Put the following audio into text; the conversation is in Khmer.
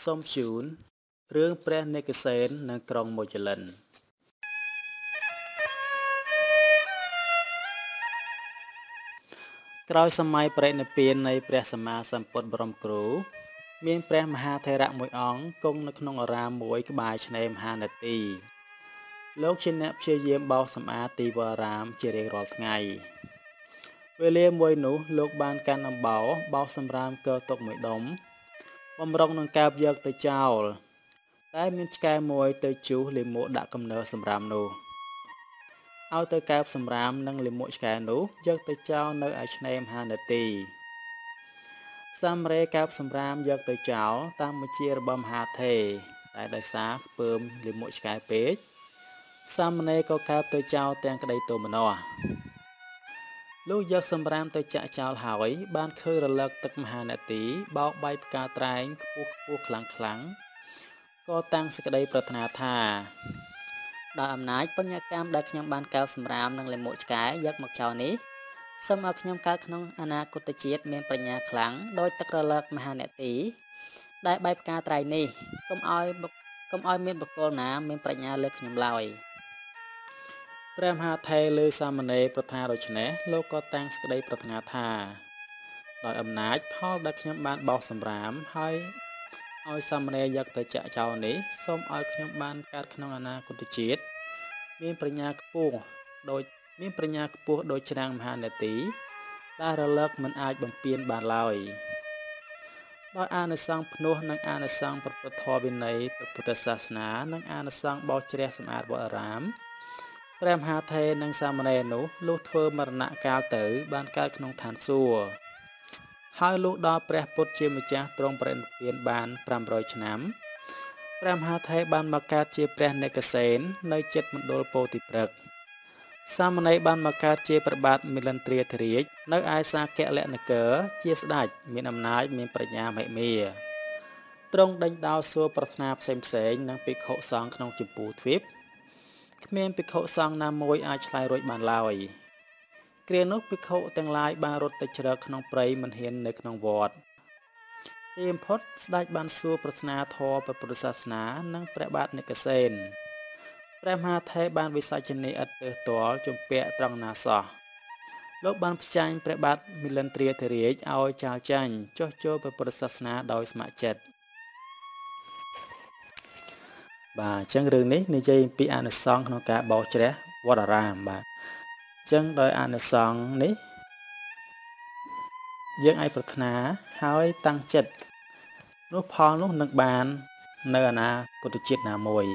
សូមជូនរឿងព្រះនេកសេននៅក្រុងមូចលិនក្រោយសម័យបរិនិព្វាននៃព្រះសម្មាសម្ពុទ្ធបរមគ្រូ មានព្រះមហាថេរៈមួយអង្គគង់នៅក្នុងអារាមមួយក្បែរឆ្នេរមហានទី លោកជាអ្នកព្យាយាមបោសសម្អាតទីវត្តអារាមជារៀងរាល់ថ្ងៃវេលាមួយនោះលោកបានកាន់អំបោបោសសម្រាមកើទុកមួយដុំ បំរុងនឹងកើបយកទៅចោលតែមានឆ្កែមួយទៅជុះលាមកដាក់កំណើសម្រាមនោះឲ្យទៅកើបសម្រាមនិងលាមកឆ្កែនោះយកទៅចោលនៅឯឆ្នេរមហានទីសាមរេកើបសម្រាមយកទៅចោលតាមបញ្ជារបស់មហាថេរតែដោយសារខ្ពើមលាមកឆ្កែពេកសាមណេរក៏កើបទៅចោលទាំងក្តីទោមនស្ស លោកយកសម្រាមទៅចាក់ចោលហើយ បានឃើញរលកទឹកមហានទីបោកបាយផ្កាត្រែងខ្ពស់ខ្ពស់ខ្លាំងខ្លាំងក៏តាំងសេចក្តីប្រាថ្នាថាដោយអំណាចបញ្ញាកម្មដែលខ្ញុំបានកោសម្រាមនិងលិមួកឆ្កែយកមកចោលនេះសូមឲ្យខ្ញុំកើតក្នុងអនាគតជាតិមានប្រាជ្ញាខ្លាំងដោយទឹករលកមហានទីដែលបែបផ្កាត្រៃនេះកុំឲ្យកុំឲ្យមានបុគ្គលណាមានប្រាជ្ញាលើខ្ញុំឡើយ។ ព្រះមហាថេរលើសាមណេរប្រាថ្នាដូច្នេះលោកក៏តាំងសេចក្តីប្រាថ្នាថាដោយអំណាចផលដែលខ្ញុំបានបោសសម្រាមហើយឲ្យសាមណេរយកទៅចាក់ចោលនេះសូមឲ្យខ្ញុំបានកើតក្នុងអនាគតជាតិមានប្រាជ្ញាខ្ពស់ដោយមានប្រាជ្ញាខ្ពស់ដោយច្រាំងមហានទីដែលរលឹកមិនអាចបំពេញបានឡើយដោយអានិសង្ឃភ្នោះនិងអានិសង្ឃប្រពុទ្ធធម៌វិន័យពុទ្ធសាសនា និងអានិសង្ឃបោជ្រះសម្អាតវត្តអារាម ព្រះមហាថេរនិងសាមណេរនោះលុះធ្វើមរណកាលទៅ បានកើតក្នុងឋានសួគ៌ហើយលុះដល់ព្រះពុទ្ធជាម្ចាស់ទ្រង់ប្រណិពានបាន500ឆ្នាំព្រះមហាថេរបានមកកើតជាព្រះនេកសេននៅចិត្តមណ្ឌលពោធិព្រឹកសាមណេរបានមកកើតជាព្រះបាទមិលន្ទ្រាធរាជនៅឯសាកលនគរជាស្ដេចមានអំណាចមានប្រាជ្ញាមហិមាទ្រង់ដេញដោលសួរប្រាថ្នាផ្សេងផ្សេងនឹងភិក្ខុសង្ឃក្នុងចម្ពោះទ្វីប គ្មានភិក្ខុសង្ឃណាមួយអាចឆ្លើយរួចបានឡើយគ្រានោះភិក្ខុទាំងឡាយបានរត់ទៅជ្រកក្នុងព្រៃមិនហ៊ាននៅក្នុងវត្តទីបំផុតស្ដេចបានសួរប្រស្នាធរព្រះពុទ្ធសាសនានិងព្រះបាទនិកសេនព្រះមហាថេរបានវិសាចនីឥតទើសទាល់ជំពាក់ត្រង់ណាសោះលោកបានផ្ចាញ់ព្រះបាទមិលន្ទ្រាធិរាជឲ្យចាលចាញ់ចុះចូលព្រះពុទ្ធសាសនាដោយស្ម័គ្រចិត្ត បាទអញ្ចឹងរឿងនេះនិយាយអំពីអនុសង្ឃក្នុងការបោសជ្រះវត្តអារាមបាទអញ្ចឹងដោយអនុសង្ឃនេះយើងអាចប្រាថ្នាហើយតាំងចិត្តនោះផលនោះនឹងបាន នៅអនាគតជាតិណាមួយ